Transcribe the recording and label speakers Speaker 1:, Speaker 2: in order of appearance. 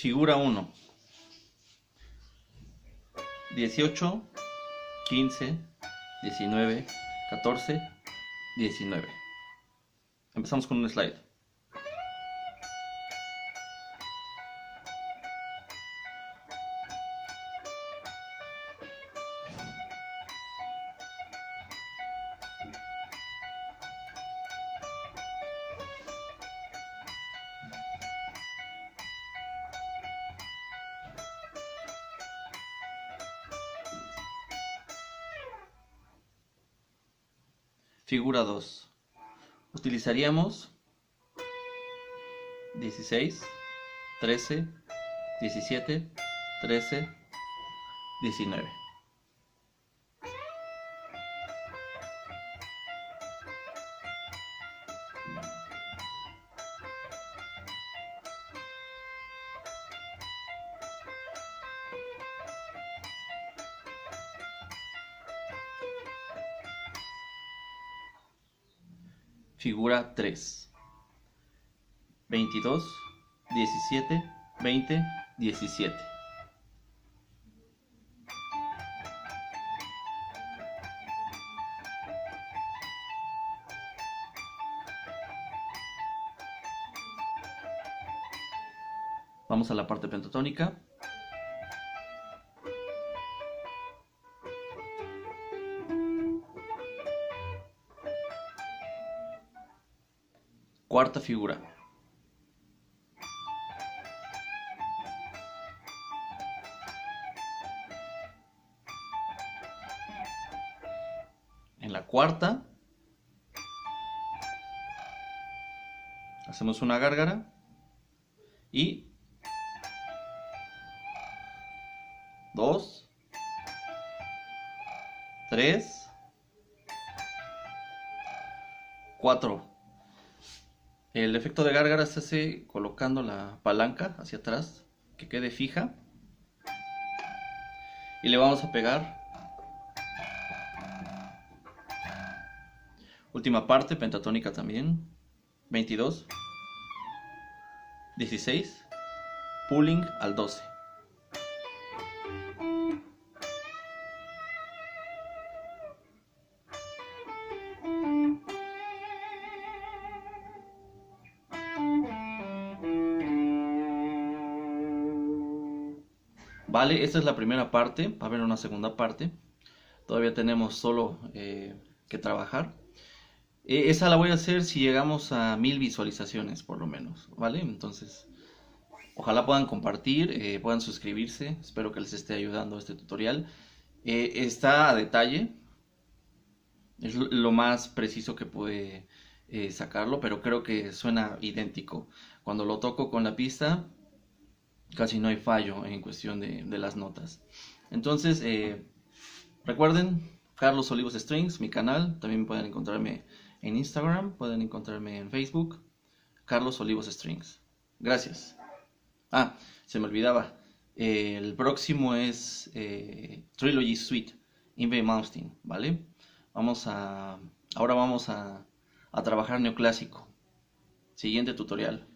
Speaker 1: Figura 1. 18, 15, 19, 14, 19. Empezamos con un slide. Figura 2. Utilizaríamos 16, 13, 17, 13, 19. Figura 3. 22, 17, 20, 17. Vamos a la parte pentatónica. Cuarta figura. En la cuarta hacemos una gárgara y dos, tres, cuatro. El efecto de gárgara se hace colocando la palanca hacia atrás, que quede fija. Y le vamos a pegar. Última parte, pentatónica también. 22. 16. Pulling al 12. Vale, esta es la primera parte, va a haber una segunda parte. Todavía tenemos solo eh, que trabajar. Eh, esa la voy a hacer si llegamos a mil visualizaciones, por lo menos, ¿vale? Entonces, ojalá puedan compartir, eh, puedan suscribirse. Espero que les esté ayudando este tutorial. está a detalle, es lo más preciso que pude sacarlo, pero creo que suena idéntico. Cuando lo toco con la pista, casi no hay fallo en cuestión de, las notas. Entonces, eh, recuerden, Carlos Olivos Strings, mi canal, también pueden encontrarme en Instagram, pueden encontrarme en Facebook, Carlos Olivos Strings. Gracias. Ah, se me olvidaba, el próximo es eh, Trilogy Suite, Inve Malmsteen, ¿vale? Vamos a, ahora vamos a, a trabajar neoclásico. Siguiente tutorial.